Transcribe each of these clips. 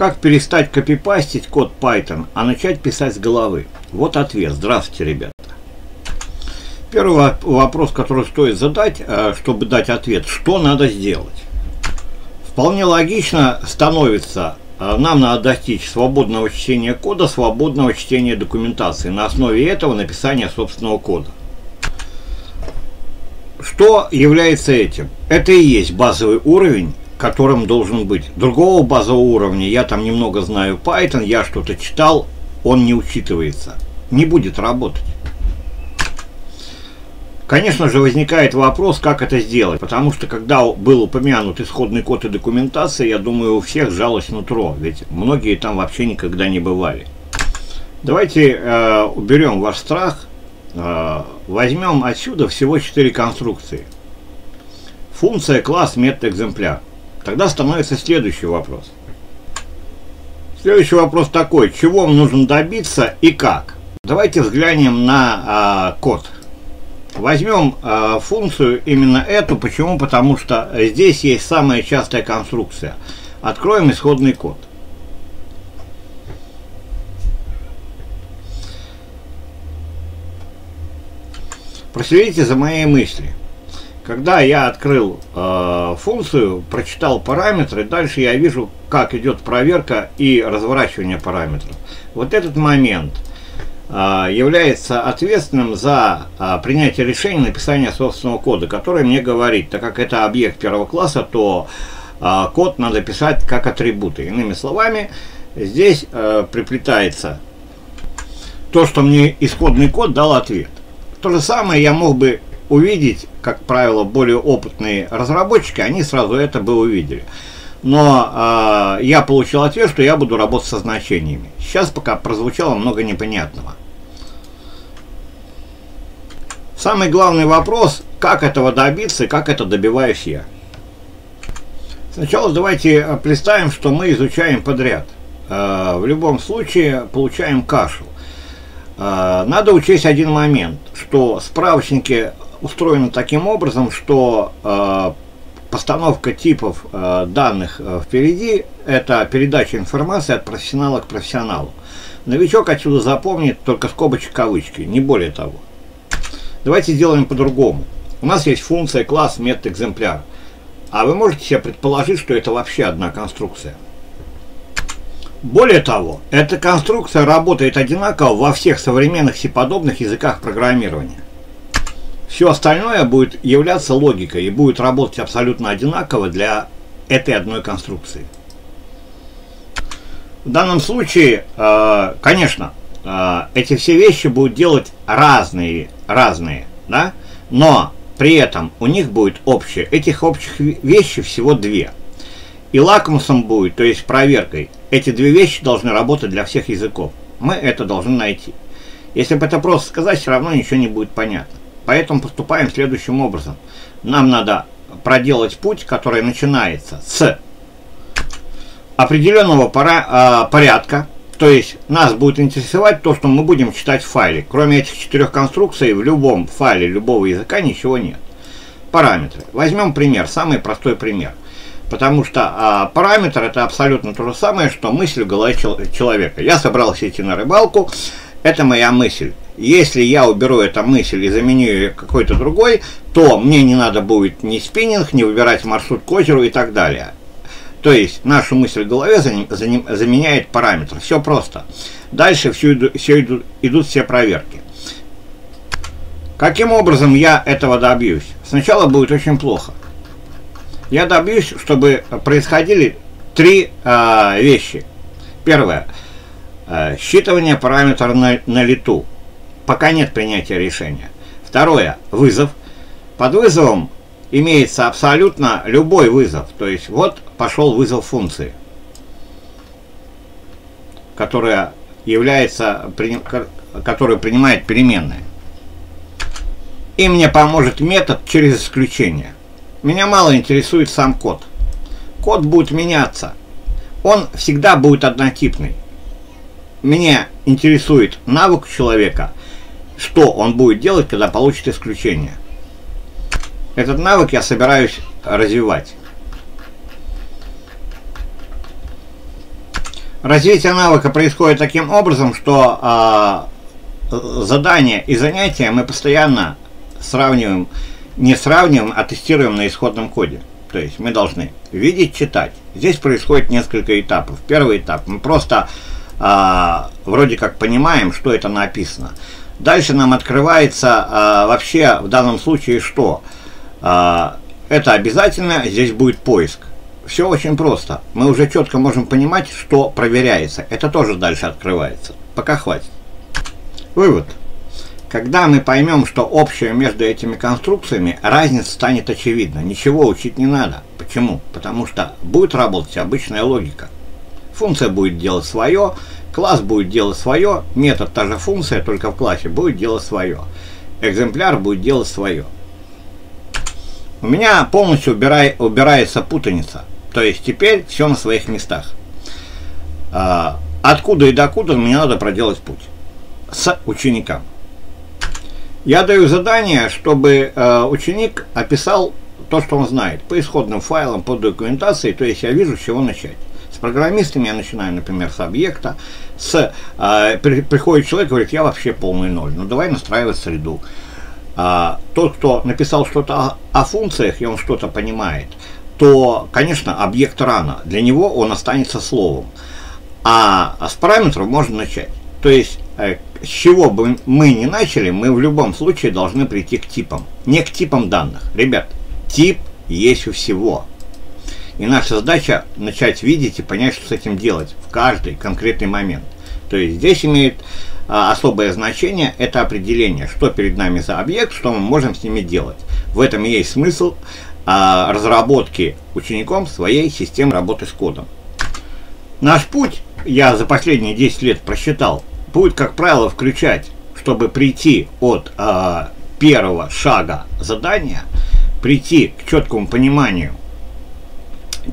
Как перестать копипастить код Python, а начать писать с головы? Вот ответ. Здравствуйте, ребята. Первый вопрос, который стоит задать, э, чтобы дать ответ, что надо сделать? Вполне логично становится, э, нам надо достичь свободного чтения кода, свободного чтения документации. На основе этого написания собственного кода. Что является этим? Это и есть базовый уровень которым должен быть. Другого базового уровня, я там немного знаю Python, я что-то читал, он не учитывается. Не будет работать. Конечно же, возникает вопрос, как это сделать, потому что когда был упомянут исходный код и документация, я думаю, у всех жалость нутро, ведь многие там вообще никогда не бывали. Давайте э, уберем ваш страх, э, возьмем отсюда всего 4 конструкции. Функция, класс, метод, экземпляр. Тогда становится следующий вопрос. Следующий вопрос такой, чего вам нужно добиться и как? Давайте взглянем на а, код. Возьмем а, функцию именно эту. Почему? Потому что здесь есть самая частая конструкция. Откроем исходный код. Проследите за моей мыслью. Когда я открыл э, функцию, прочитал параметры, дальше я вижу, как идет проверка и разворачивание параметров. Вот этот момент э, является ответственным за э, принятие решения написания собственного кода, который мне говорит, так как это объект первого класса, то э, код надо писать как атрибуты. Иными словами, здесь э, приплетается то, что мне исходный код дал ответ. То же самое я мог бы увидеть, как правило, более опытные разработчики, они сразу это бы увидели. Но э, я получил ответ, что я буду работать со значениями. Сейчас пока прозвучало много непонятного. Самый главный вопрос, как этого добиться и как это добиваюсь я. Сначала давайте представим, что мы изучаем подряд. Э, в любом случае получаем кашу. Надо учесть один момент, что справочники устроена таким образом, что э, постановка типов э, данных э, впереди – это передача информации от профессионала к профессионалу. Новичок отсюда запомнит только скобочек кавычки, не более того. Давайте сделаем по-другому. У нас есть функция, класс, метод, экземпляр. А вы можете себе предположить, что это вообще одна конструкция. Более того, эта конструкция работает одинаково во всех современных сиподобных языках программирования. Все остальное будет являться логикой и будет работать абсолютно одинаково для этой одной конструкции. В данном случае, э, конечно, э, эти все вещи будут делать разные, разные, да? но при этом у них будет общее. Этих общих вещей всего две. И лакмусом будет, то есть проверкой, эти две вещи должны работать для всех языков. Мы это должны найти. Если бы это просто сказать, все равно ничего не будет понятно. Поэтому поступаем следующим образом. Нам надо проделать путь, который начинается с определенного пора, э, порядка, то есть нас будет интересовать то, что мы будем читать в файле. Кроме этих четырех конструкций, в любом файле любого языка ничего нет. Параметры. Возьмем пример, самый простой пример. Потому что а, параметр это абсолютно то же самое, что мысль в голове человека. Я собрался идти на рыбалку, это моя мысль. Если я уберу эту мысль и заменю ее какой-то другой, то мне не надо будет ни спиннинг, ни выбирать маршрут к озеру и так далее. То есть нашу мысль в голове заменяет параметр. Все просто. Дальше все, иду, все идут, идут все проверки. Каким образом я этого добьюсь? Сначала будет очень плохо. Я добьюсь, чтобы происходили три э, вещи. Первое. Э, считывание параметра на, на лету пока нет принятия решения. Второе. Вызов. Под вызовом имеется абсолютно любой вызов. То есть вот пошел вызов функции, которая является, которую принимает переменная. И мне поможет метод через исключение. Меня мало интересует сам код. Код будет меняться. Он всегда будет однотипный. Меня интересует навык человека – что он будет делать, когда получит исключение. Этот навык я собираюсь развивать. Развитие навыка происходит таким образом, что а, задания и занятия мы постоянно сравниваем, не сравниваем, а тестируем на исходном коде. То есть мы должны видеть, читать. Здесь происходит несколько этапов. Первый этап мы просто а, вроде как понимаем, что это написано. Дальше нам открывается а, вообще в данном случае что? А, это обязательно здесь будет поиск. Все очень просто. Мы уже четко можем понимать, что проверяется. Это тоже дальше открывается. Пока хватит. Вывод. Когда мы поймем, что общее между этими конструкциями, разница станет очевидна. Ничего учить не надо. Почему? Потому что будет работать обычная логика. Функция будет делать свое, класс будет делать свое, метод та же функция, только в классе будет делать свое. Экземпляр будет делать свое. У меня полностью убирай, убирается путаница. То есть теперь все на своих местах. А, откуда и докуда мне надо проделать путь с ученикам. Я даю задание, чтобы э, ученик описал то, что он знает, по исходным файлам, по документации, то есть я вижу, с чего начать. Программистами я начинаю, например, с объекта, с, э, при, приходит человек и говорит, я вообще полный ноль, ну давай настраивать среду. А, тот, кто написал что-то о, о функциях, и он что-то понимает, то, конечно, объект рано, для него он останется словом. А, а с параметров можно начать. То есть э, с чего бы мы ни начали, мы в любом случае должны прийти к типам. Не к типам данных. Ребят, тип есть у всего. И наша задача начать видеть и понять, что с этим делать в каждый конкретный момент. То есть здесь имеет а, особое значение это определение, что перед нами за объект, что мы можем с ними делать. В этом и есть смысл а, разработки учеником своей системы работы с кодом. Наш путь, я за последние 10 лет просчитал, будет, как правило, включать, чтобы прийти от э, первого шага задания, прийти к четкому пониманию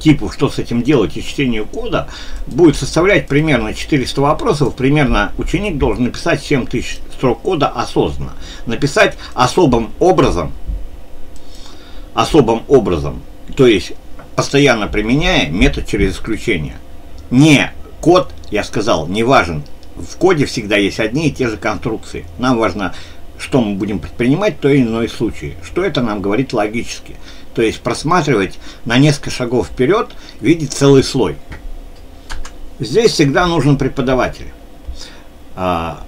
типу, что с этим делать и чтению кода, будет составлять примерно 400 вопросов. Примерно ученик должен написать 7000 строк кода осознанно. Написать особым образом, особым образом, то есть постоянно применяя метод через исключение. Не код, я сказал, не важен в коде всегда есть одни и те же конструкции. Нам важно, что мы будем предпринимать в той или иной случае. Что это нам говорит логически. То есть просматривать на несколько шагов вперед, видеть целый слой. Здесь всегда нужен преподаватель. А,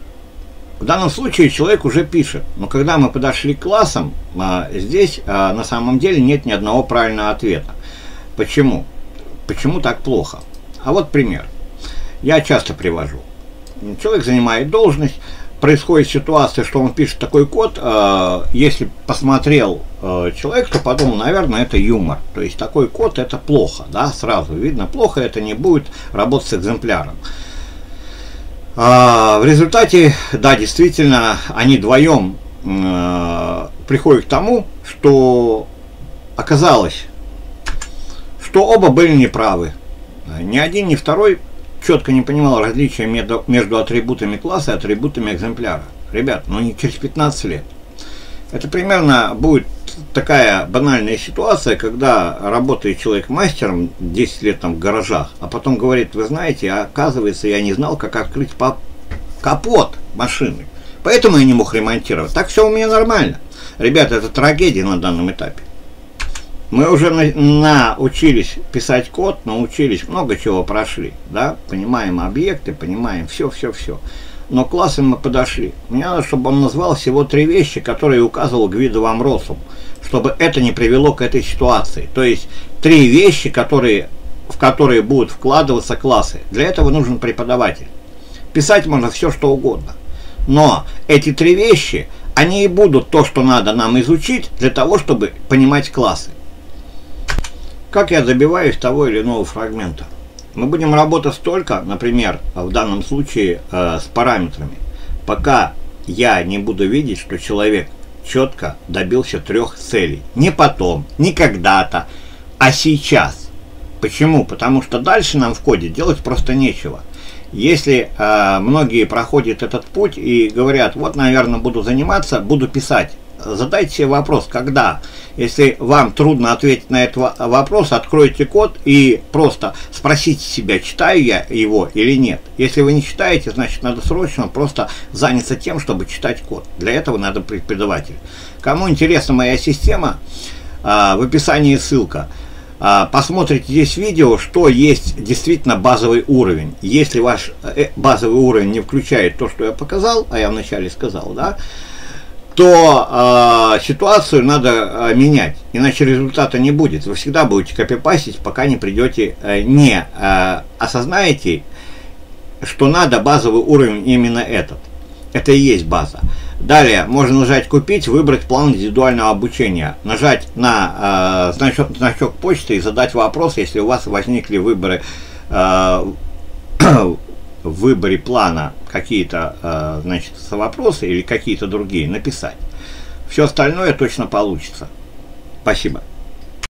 в данном случае человек уже пишет, но когда мы подошли к классам, а, здесь а, на самом деле нет ни одного правильного ответа. Почему? Почему так плохо? А вот пример. Я часто привожу человек занимает должность, происходит ситуация, что он пишет такой код, э, если посмотрел э, человек, то подумал, наверное, это юмор. То есть такой код это плохо, да, сразу видно, плохо это не будет работать с экземпляром. А, в результате, да, действительно, они вдвоем э, приходят к тому, что оказалось, что оба были неправы. Ни один, ни второй четко не понимал различия между, между атрибутами класса и атрибутами экземпляра. Ребят, ну не через 15 лет. Это примерно будет такая банальная ситуация, когда работает человек мастером 10 лет там в гаражах, а потом говорит, вы знаете, оказывается, я не знал, как открыть капот машины. Поэтому я не мог ремонтировать. Так все у меня нормально. Ребята, это трагедия на данном этапе. Мы уже на, научились писать код, научились, много чего прошли, да, понимаем объекты, понимаем все-все-все. Но к классам мы подошли. Мне надо, чтобы он назвал всего три вещи, которые указывал Гвиду вам Росум, чтобы это не привело к этой ситуации. То есть три вещи, которые, в которые будут вкладываться классы. Для этого нужен преподаватель. Писать можно все, что угодно. Но эти три вещи, они и будут то, что надо нам изучить для того, чтобы понимать классы. Как я добиваюсь того или иного фрагмента? Мы будем работать столько, например, в данном случае э, с параметрами, пока я не буду видеть, что человек четко добился трех целей. Не потом, не когда-то, а сейчас. Почему? Потому что дальше нам в коде делать просто нечего. Если э, многие проходят этот путь и говорят, вот, наверное, буду заниматься, буду писать задайте себе вопрос, когда, если вам трудно ответить на этот вопрос, откройте код и просто спросите себя, читаю я его или нет. Если вы не читаете, значит надо срочно просто заняться тем, чтобы читать код. Для этого надо преподаватель. Кому интересна моя система, а, в описании ссылка. А, посмотрите здесь видео, что есть действительно базовый уровень. Если ваш э, базовый уровень не включает то, что я показал, а я вначале сказал, да, то э, ситуацию надо э, менять, иначе результата не будет. Вы всегда будете копипастить, пока не придете, э, не э, осознаете, что надо базовый уровень именно этот. Это и есть база. Далее можно нажать «Купить», выбрать план индивидуального обучения, нажать на э, значок, значок почты и задать вопрос, если у вас возникли выборы э, в выборе плана какие-то э, значит, вопросы или какие-то другие, написать. Все остальное точно получится. Спасибо.